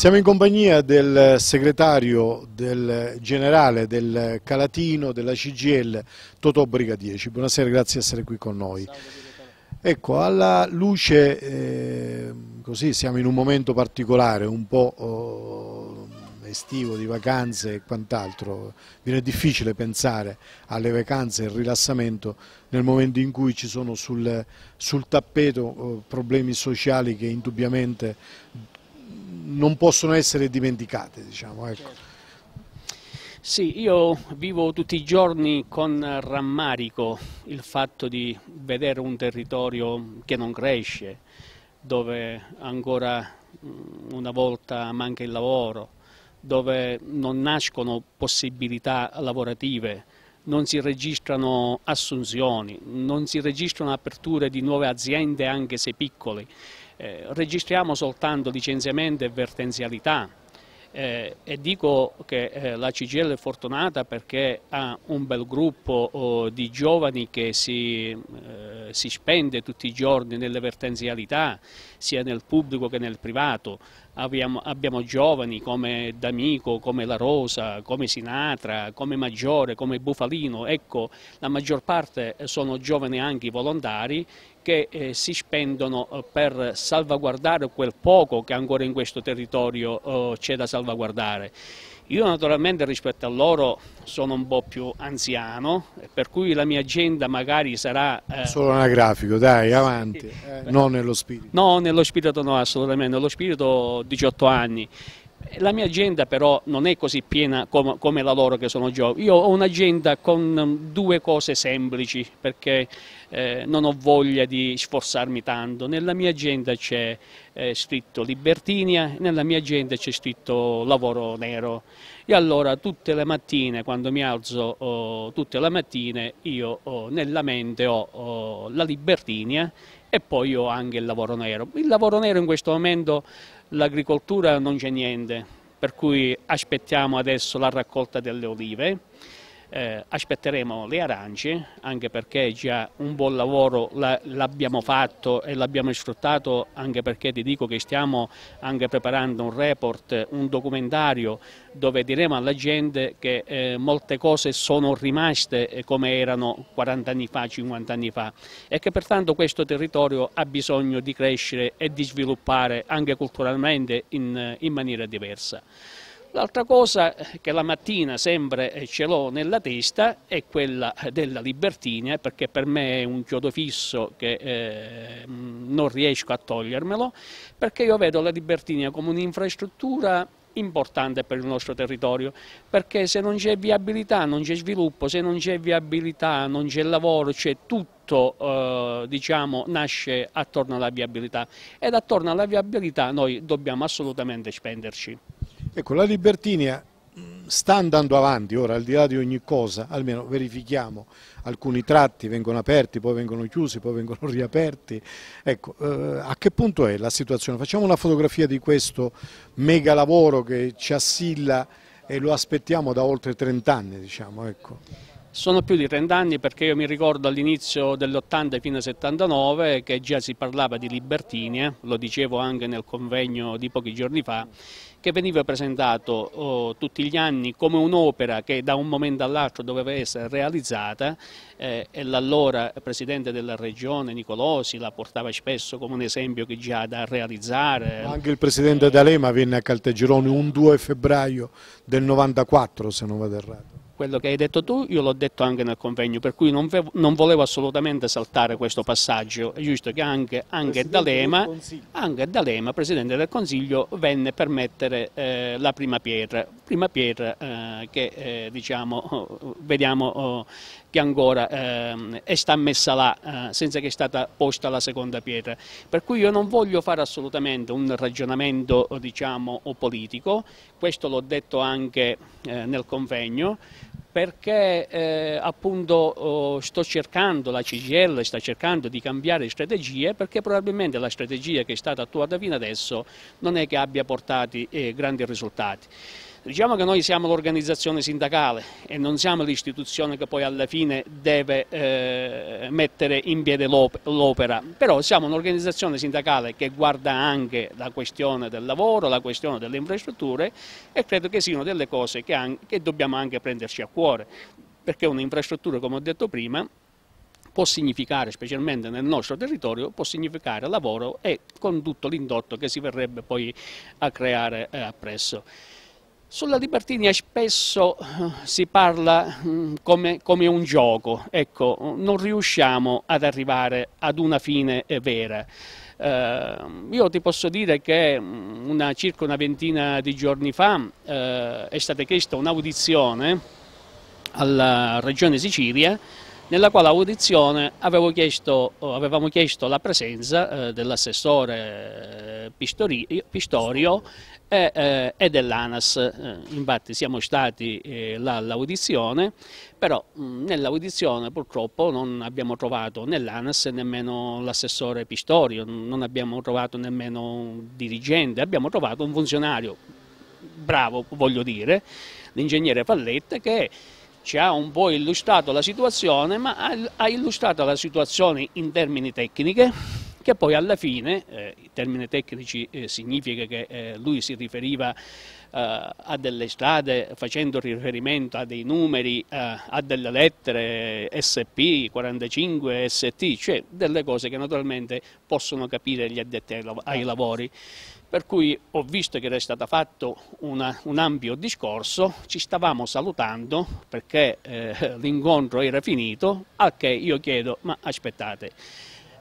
Siamo in compagnia del segretario del generale del Calatino della CGL, Totò Brigadieci. Buonasera, grazie di essere qui con noi. Ecco, alla luce, eh, così siamo in un momento particolare, un po' oh, estivo, di vacanze e quant'altro, viene difficile pensare alle vacanze e al rilassamento nel momento in cui ci sono sul, sul tappeto oh, problemi sociali che indubbiamente non possono essere dimenticate. Diciamo, ecco. Sì, io vivo tutti i giorni con rammarico il fatto di vedere un territorio che non cresce, dove ancora mm, una volta manca il lavoro, dove non nascono possibilità lavorative, non si registrano assunzioni, non si registrano aperture di nuove aziende anche se piccole, eh, registriamo soltanto licenziamenti e vertenzialità. Eh, e dico che eh, la CGL è fortunata perché ha un bel gruppo oh, di giovani che si, eh, si, spende tutti i giorni nelle vertenzialità sia nel pubblico che nel privato. Abbiamo, abbiamo giovani come D'Amico, come La Rosa, come Sinatra, come Maggiore, come Bufalino. Ecco la maggior parte sono giovani anche volontari che eh, si spendono eh, per salvaguardare quel poco che ancora in questo territorio eh, c'è da salvaguardare. Io naturalmente rispetto a loro sono un po' più anziano, per cui la mia agenda magari sarà... Eh... Solo anagrafico, dai, avanti, eh, non nello spirito. No, nello spirito no, assolutamente, nello spirito 18 anni. La mia agenda però non è così piena come, come la loro che sono giovani. Io ho un'agenda con due cose semplici perché eh, non ho voglia di sforzarmi tanto. Nella mia agenda c'è eh, scritto Libertinia, nella mia agenda c'è scritto lavoro nero. E allora tutte le mattine, quando mi alzo oh, tutte le mattine, io oh, nella mente ho oh, la Libertinia e poi ho anche il lavoro nero. Il lavoro nero in questo momento l'agricoltura non c'è niente, per cui aspettiamo adesso la raccolta delle olive eh, aspetteremo le arance anche perché già un buon lavoro l'abbiamo fatto e l'abbiamo sfruttato anche perché ti dico che stiamo anche preparando un report, un documentario dove diremo alla gente che eh, molte cose sono rimaste eh, come erano 40 anni fa, 50 anni fa e che pertanto questo territorio ha bisogno di crescere e di sviluppare anche culturalmente in, in maniera diversa. L'altra cosa che la mattina sempre ce l'ho nella testa è quella della libertina perché per me è un chiodo fisso che eh, non riesco a togliermelo perché io vedo la libertina come un'infrastruttura importante per il nostro territorio perché se non c'è viabilità non c'è sviluppo, se non c'è viabilità non c'è lavoro, c'è tutto eh, diciamo, nasce attorno alla viabilità ed attorno alla viabilità noi dobbiamo assolutamente spenderci. Ecco, la Libertinia sta andando avanti, ora al di là di ogni cosa, almeno verifichiamo, alcuni tratti vengono aperti, poi vengono chiusi, poi vengono riaperti, ecco, eh, a che punto è la situazione? Facciamo una fotografia di questo mega lavoro che ci assilla e lo aspettiamo da oltre 30 anni, diciamo, ecco. Sono più di 30 anni perché io mi ricordo all'inizio dell'80 fino al 79 che già si parlava di Libertinia, lo dicevo anche nel convegno di pochi giorni fa, che veniva presentato oh, tutti gli anni come un'opera che da un momento all'altro doveva essere realizzata eh, e l'allora Presidente della Regione Nicolosi la portava spesso come un esempio che già da realizzare. Anche il Presidente D'Alema venne a Caltagirone un 2 febbraio del 94 se non vado errato quello che hai detto tu io l'ho detto anche nel convegno, per cui non, non, volevo assolutamente saltare questo passaggio, è giusto che anche, anche, D'Alema, anche D'Alema, Presidente del Consiglio, venne per mettere eh, la prima pietra, prima pietra eh, che eh, diciamo, vediamo oh, che ancora ehm, sta messa là eh, senza che sia stata posta la seconda pietra. Per cui io non voglio fare assolutamente un ragionamento diciamo, politico, questo l'ho detto anche eh, nel convegno, perché eh, appunto oh, sto cercando, la CGL sta cercando di cambiare strategie perché probabilmente la strategia che è stata attuata fino adesso non è che abbia portato eh, grandi risultati. Diciamo che noi siamo l'organizzazione sindacale e non siamo l'istituzione che poi alla fine deve eh, mettere in piedi l'opera, però siamo un'organizzazione sindacale che guarda anche la questione del lavoro, la questione delle infrastrutture e credo che siano delle cose che, anche, che dobbiamo anche prenderci a cuore, perché un'infrastruttura, come ho detto prima, può significare, specialmente nel nostro territorio, può significare lavoro e con tutto l'indotto che si verrebbe poi a creare eh, appresso. Sulla Libertinia spesso eh, si parla mm, come, come, un gioco, ecco, non riusciamo ad arrivare ad una fine eh, vera. Uh, io ti posso dire che mm, una, circa una ventina di giorni fa uh, è stata chiesta un'audizione alla Regione Sicilia nella quale audizione chiesto, avevamo chiesto la presenza eh, dell'assessore eh, Pistorio e, eh, e dell'ANAS. Eh, infatti siamo stati eh, all'audizione, però nell'audizione purtroppo non abbiamo trovato né l'ANAS nemmeno l'assessore Pistorio, non abbiamo trovato nemmeno un dirigente, abbiamo trovato un funzionario bravo, voglio dire, l'ingegnere Falletta che ci ha un po' illustrato la situazione, ma ha, illustrato la situazione in termini tecniche, che poi alla fine, eh, in termini tecnici eh, significa che eh, lui si riferiva eh, a delle strade facendo riferimento a dei numeri, eh, a delle lettere SP, 45, ST, cioè delle cose che naturalmente possono capire gli addetti ai, ai lavori. Per cui ho visto che era stato fatto una, un ampio discorso, ci stavamo salutando perché eh, l'incontro era finito, a che io chiedo, ma aspettate,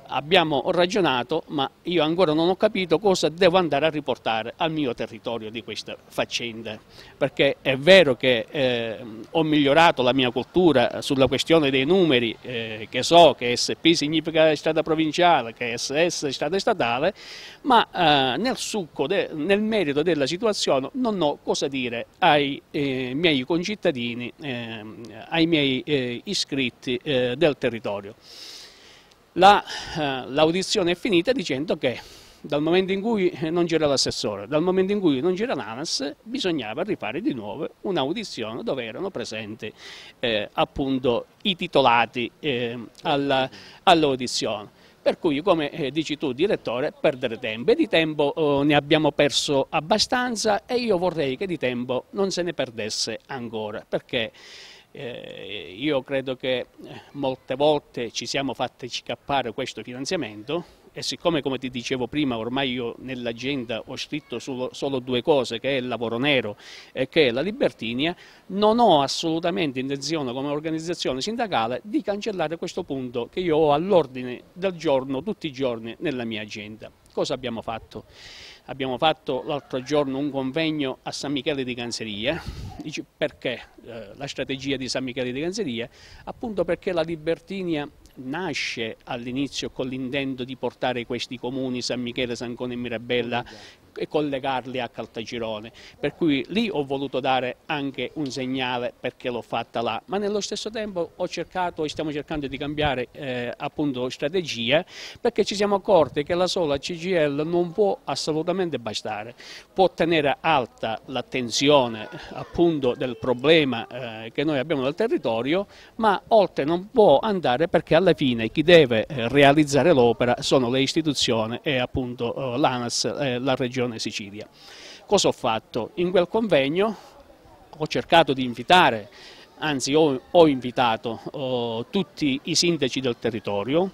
abbiamo ragionato, ma io ancora non ho capito cosa devo andare a riportare al mio territorio di questa faccenda, perché è vero che eh, ho migliorato la mia cultura sulla questione dei numeri, eh, che so che SP significa strada provinciale, che SS è strada statale, ma eh, nel succo, de, nel merito della situazione non ho cosa dire ai eh, miei concittadini, eh, ai miei eh, iscritti del territorio l'audizione la, eh, è finita dicendo che dal momento in cui non c'era l'assessore, dal momento in cui non c'era l'ANAS, bisognava rifare di nuovo un'audizione dove erano presenti eh, appunto i titolati eh, all'audizione. Per cui, come eh, dici tu, direttore, perdere tempo. E di tempo oh, ne abbiamo perso abbastanza e io vorrei che di tempo non se ne perdesse ancora, perché eh, io credo che eh, molte volte ci siamo fatti scappare questo finanziamento e siccome come ti dicevo prima ormai io nell'agenda ho scritto solo, solo, due cose che è il lavoro nero e che è la libertinia, non ho assolutamente intenzione come organizzazione sindacale di cancellare questo punto che io ho all'ordine del giorno tutti i giorni nella mia agenda. Cosa abbiamo fatto? Abbiamo fatto l'altro giorno un convegno a San Michele di Canzeria, perché eh, la strategia di San Michele di Canzeria? Appunto perché la Libertinia nasce all'inizio con l'intento di portare questi comuni, San Michele, Sancone e Mirabella, e collegarli a Caltagirone, per cui lì ho voluto dare anche un segnale perché l'ho fatta là, ma nello stesso tempo ho cercato e stiamo cercando di cambiare eh, appunto strategia perché ci siamo accorti che la sola CGL non può assolutamente bastare, può tenere alta l'attenzione appunto del problema eh, che noi abbiamo nel territorio, ma oltre non può andare perché alla fine chi deve eh, realizzare l'opera sono le istituzioni e appunto eh, l'ANAS, eh, la regione Regione Sicilia. Cosa ho fatto? In quel convegno ho cercato di invitare, anzi ho, ho invitato oh, tutti i sindaci del territorio,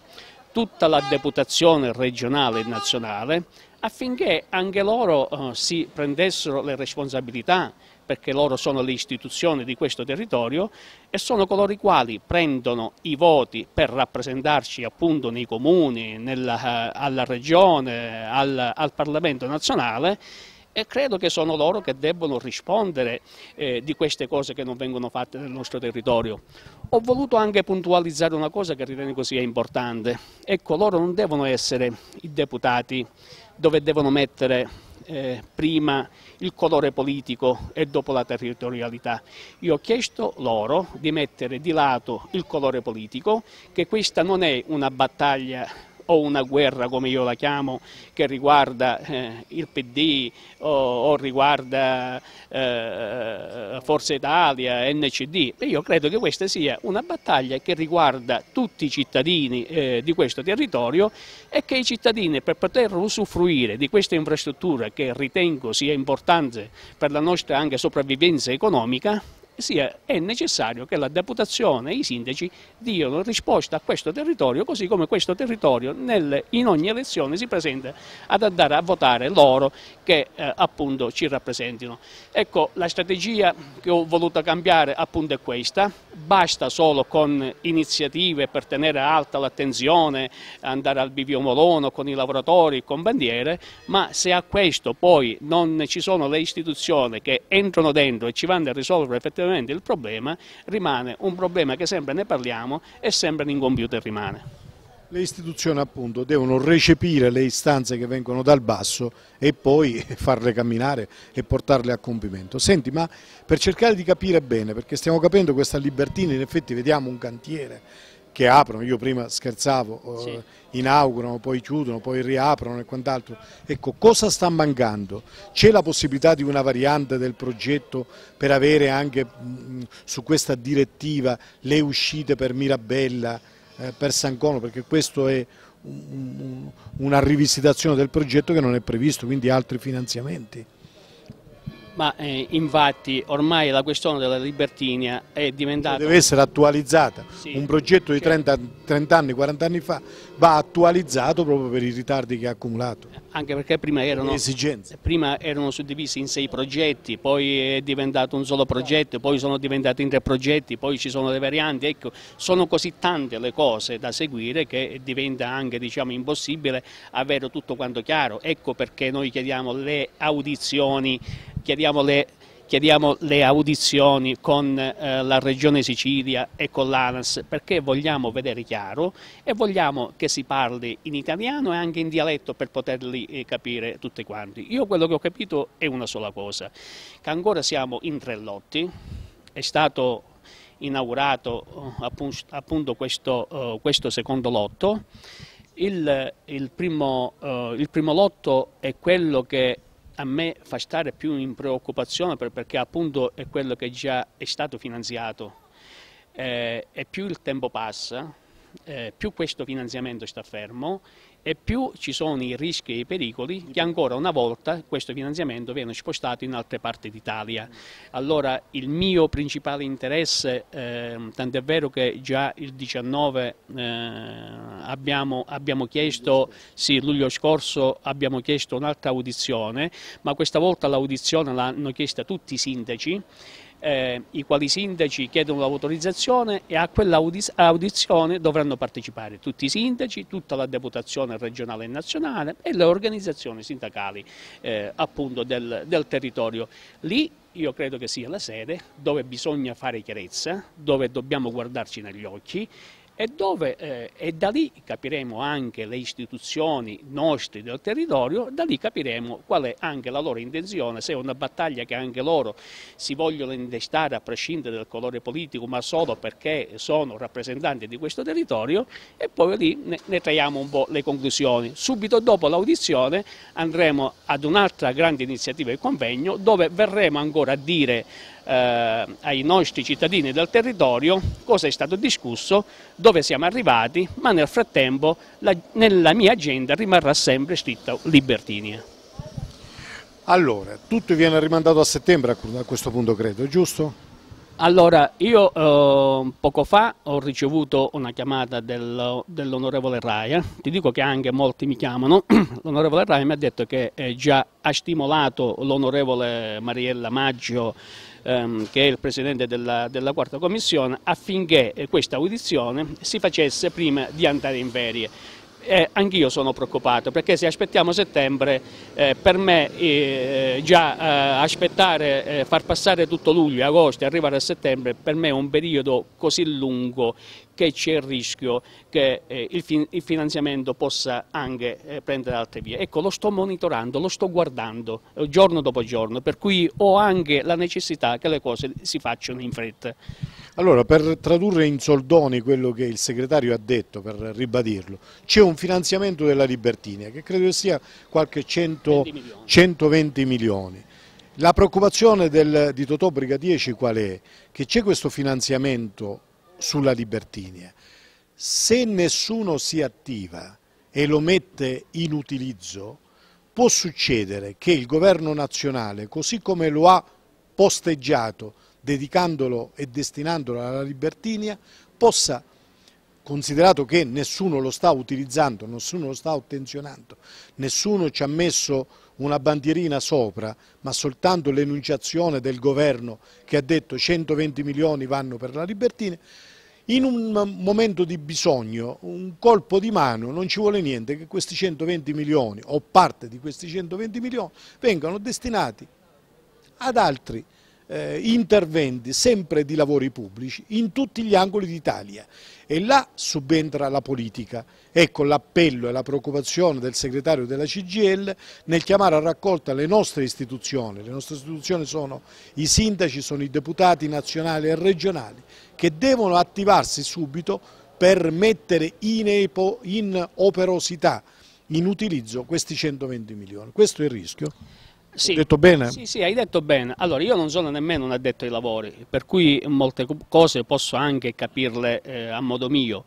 tutta la deputazione regionale e nazionale, affinché anche loro eh, si prendessero le responsabilità perché loro sono le istituzioni di questo territorio e sono coloro i quali prendono i voti per rappresentarci appunto nei comuni, nella, alla regione, al, al Parlamento nazionale e credo che sono loro che debbono rispondere eh, di queste cose che non vengono fatte nel nostro territorio. Ho voluto anche puntualizzare una cosa che ritengo sia importante. Ecco, loro non devono essere i deputati dove devono mettere eh, prima il colore politico e dopo la territorialità. Io ho chiesto loro di mettere di lato il colore politico, che questa non è una battaglia o una guerra come io la chiamo che riguarda eh, il PD o, o riguarda eh, Forza Italia, NCD. Io credo che questa sia una battaglia che riguarda tutti i cittadini eh, di questo territorio e che i cittadini per poter usufruire di questa infrastruttura che ritengo sia importante per la nostra anche sopravvivenza economica sia, è necessario che la deputazione e i sindaci diano risposta a questo territorio, così come questo territorio nel, in ogni elezione si presenta ad andare a votare loro che eh, appunto ci rappresentino. Ecco, la strategia che ho voluto cambiare appunto è questa, basta solo con iniziative per tenere alta l'attenzione, andare al bivio Molono con i lavoratori, con bandiere, ma se a questo poi non ci sono le istituzioni che entrano dentro e ci vanno a risolvere effettivamente il problema rimane un problema che sempre ne parliamo e sempre incompiuto rimane. Le istituzioni appunto devono recepire le istanze che vengono dal basso e poi farle camminare e portarle a compimento. Senti, ma per cercare di capire bene, perché stiamo capendo questa Libertina, in effetti vediamo un cantiere che aprono, io prima scherzavo, sì. eh, inaugurano, poi chiudono, poi riaprono e quant'altro. Ecco, cosa sta mancando? C'è la possibilità di una variante del progetto per avere anche mh, su questa direttiva le uscite per Mirabella, eh, per Sancono, perché questo è un, un, una rivisitazione del progetto che non è previsto, quindi altri finanziamenti. Ma eh, infatti ormai la questione della Libertinia è diventata... Deve essere attualizzata, sì, un progetto di 30, 30, anni, 40 anni fa va attualizzato proprio per i ritardi che ha accumulato. Anche perché prima erano, prima erano suddivisi in sei progetti, poi è diventato un solo progetto, poi sono diventati in tre progetti, poi ci sono le varianti, ecco, sono così tante le cose da seguire che diventa anche diciamo, impossibile avere tutto quanto chiaro. Ecco perché noi chiediamo le audizioni chiediamo le, chiediamo le audizioni con eh, la Regione Sicilia e con l'ANAS perché vogliamo vedere chiaro e vogliamo che si parli in italiano e anche in dialetto per poterli eh, capire tutti quanti. Io quello che ho capito è una sola cosa, che ancora siamo in tre lotti, è stato inaugurato uh, appunto questo, uh, questo, secondo lotto, il, il, primo, uh, il primo lotto è quello che a me fa stare più in preoccupazione perché appunto è quello che già è stato finanziato. Eh, e più il tempo passa, eh, più questo finanziamento sta fermo e più ci sono i rischi e i pericoli che ancora una volta questo finanziamento viene spostato in altre parti d'Italia. Allora il mio principale interesse, eh, tant'è vero che già il 19 eh, abbiamo, abbiamo, chiesto, sì, luglio scorso abbiamo chiesto un'altra audizione, ma questa volta l'audizione l'hanno chiesta tutti i sindaci eh, i quali sindaci chiedono l'autorizzazione e a quell'audizione dovranno partecipare tutti i sindaci, tutta la deputazione regionale e nazionale e le organizzazioni sindacali eh, appunto del, del territorio. Lì io credo che sia la sede dove bisogna fare chiarezza, dove dobbiamo guardarci negli occhi e, dove, eh, e da lì capiremo anche le istituzioni nostre del territorio, da lì capiremo qual è anche la loro intenzione, se è una battaglia che anche loro si vogliono indestare a prescindere dal colore politico, ma solo perché sono rappresentanti di questo territorio e poi lì ne, ne traiamo un po' le conclusioni. Subito dopo l'audizione andremo ad un'altra grande iniziativa e convegno dove verremo ancora a dire eh, ai nostri cittadini del territorio cosa è stato discusso, dove siamo arrivati, ma nel frattempo la, nella mia agenda rimarrà sempre scritta Libertinia. Allora, tutto viene rimandato a settembre a questo punto credo, giusto? Allora, io eh, poco fa ho ricevuto una chiamata del, dell'onorevole Raia, ti dico che anche molti mi chiamano, l'onorevole Raia mi ha detto che eh, già ha stimolato l'onorevole Mariella Maggio ehm, che è il Presidente della, della Quarta Commissione, affinché eh, questa audizione si facesse prima di andare in ferie. Eh, anch'io sono preoccupato perché se aspettiamo settembre eh, per me eh, già eh, aspettare, eh, far passare tutto luglio, agosto e arrivare a settembre per me è un periodo così lungo che c'è il rischio che eh, il, fin il, finanziamento possa anche eh, prendere altre vie. Ecco, lo sto monitorando, lo sto guardando eh, giorno dopo giorno, per cui ho anche la necessità che le cose si facciano in fretta. Allora, per tradurre in soldoni quello che il segretario ha detto, per ribadirlo, c'è un finanziamento della Libertinia che credo sia qualche 100, 120 milioni. La preoccupazione del, di Totò Briga 10 qual è? Che c'è questo finanziamento sulla Libertinia. Se nessuno si attiva e lo mette in utilizzo, può succedere che il governo nazionale, così come lo ha posteggiato, dedicandolo e destinandolo alla Libertinia, possa, considerato che nessuno lo sta utilizzando, nessuno lo sta attenzionando, nessuno ci ha messo una bandierina sopra, ma soltanto l'enunciazione del governo che ha detto 120 milioni vanno per la Libertina, in un momento di bisogno, un colpo di mano, non ci vuole niente che questi 120 milioni o parte di questi 120 milioni vengano destinati ad altri eh, interventi sempre di lavori pubblici in tutti gli angoli d'Italia e là subentra la politica. Ecco l'appello e la preoccupazione del segretario della CGL nel chiamare a raccolta le nostre istituzioni. Le nostre istituzioni sono i sindaci, sono i deputati nazionali e regionali che devono attivarsi subito per mettere in, epo, in operosità, in utilizzo questi 120 milioni. Questo è il rischio. Sì, Ho detto bene? Sì, sì, hai detto bene. Allora, io non sono nemmeno un addetto ai lavori, per cui molte cose posso anche capirle eh, a modo mio.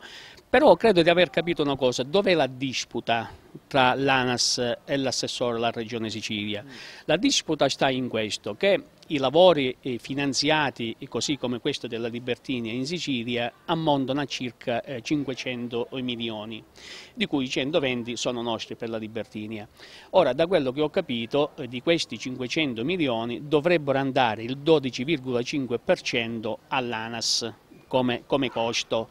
Però credo di aver capito una cosa, dov'è la disputa tra l'ANAS e l'assessore della Regione Sicilia? La disputa sta in questo, che i lavori finanziati, così come questo della Libertinia in Sicilia, ammontano a circa 500 eh, milioni, di cui 120 sono nostri per la Libertinia. Ora, da quello che ho capito, eh, di questi 500 milioni dovrebbero andare il 12,5% all'ANAS come, come costo.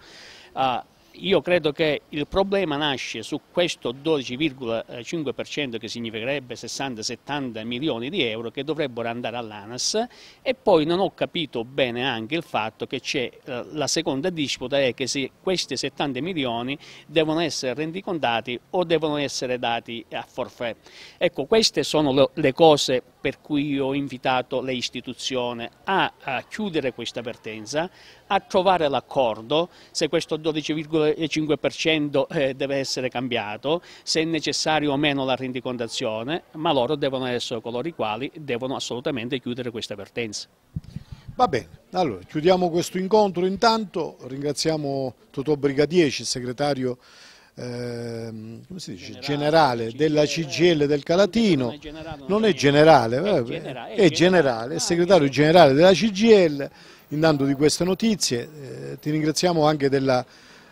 Uh, io credo che il problema nasce su questo 12,5% che significherebbe 60-70 milioni di euro che dovrebbero andare all'ANAS e poi non ho capito bene anche il fatto che c'è eh, la seconda disputa è che se questi 70 milioni devono essere rendicontati o devono essere dati a forfè. Ecco, queste sono le cose per cui ho invitato le istituzioni a, a chiudere questa vertenza, a trovare l'accordo, se questo 12,5% eh, deve essere cambiato, se è necessario o meno la rendicontazione, ma loro devono essere coloro i quali devono assolutamente chiudere questa vertenza. Va bene, allora chiudiamo questo incontro intanto, ringraziamo Totò Brigadieci, segretario Ehm, come si dice, generale, generale della CGL del Calatino, non è generale, non è generale, è, generale, è segretario generale della CGL, intanto di queste notizie, eh, ti ringraziamo anche della,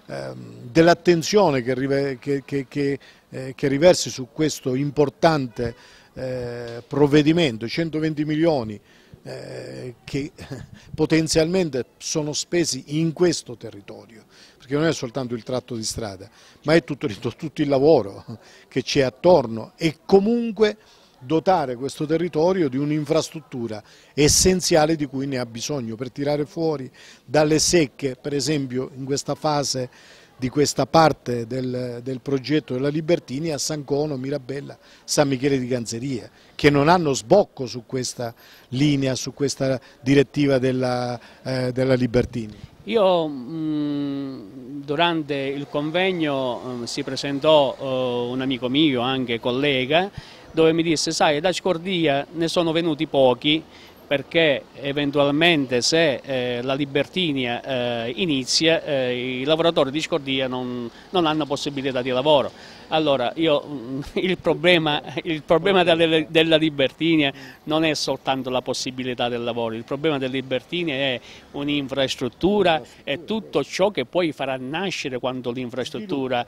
ehm, dell'attenzione che, che, che, che eh, riversi su questo importante eh, provvedimento, 120 milioni eh, che potenzialmente sono spesi in questo territorio, perché non è soltanto il tratto di strada, ma è tutto, tutto il lavoro che c'è attorno. E comunque dotare questo territorio di un'infrastruttura essenziale di cui ne ha bisogno per tirare fuori dalle secche, per esempio in questa fase di questa parte del, del, progetto della Libertini a San Cono, Mirabella, San Michele di Ganzeria, che non hanno sbocco su questa linea, su questa direttiva della, eh, della Libertini. Io mh, durante il convegno mh, si presentò uh, un amico mio, anche collega, dove mi disse, sai, da Scordia ne sono venuti pochi, perché eventualmente se eh, la Libertinia eh, inizia eh, i lavoratori di Scordia non, non hanno possibilità di lavoro. Allora, io, mm, il problema, il problema della Libertinia non è soltanto la possibilità del lavoro, il problema della Libertinia è un'infrastruttura e tutto ciò che poi farà nascere quando l'infrastruttura,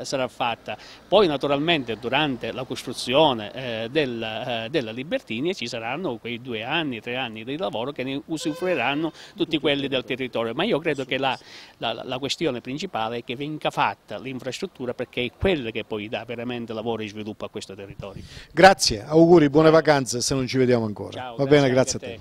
eh, sarà fatta. Poi naturalmente durante la costruzione eh, della, eh, della Libertinia ci saranno quei due anni, tre anni di lavoro che ne usufruiranno tutti quelli del territorio, ma io credo che la, la, la questione principale è che venga fatta fatta l'infrastruttura perché è quella che poi dà veramente lavoro e sviluppo a questo territorio. Grazie, auguri, buone vacanze se non ci vediamo ancora. Ciao, Va bene, grazie a te.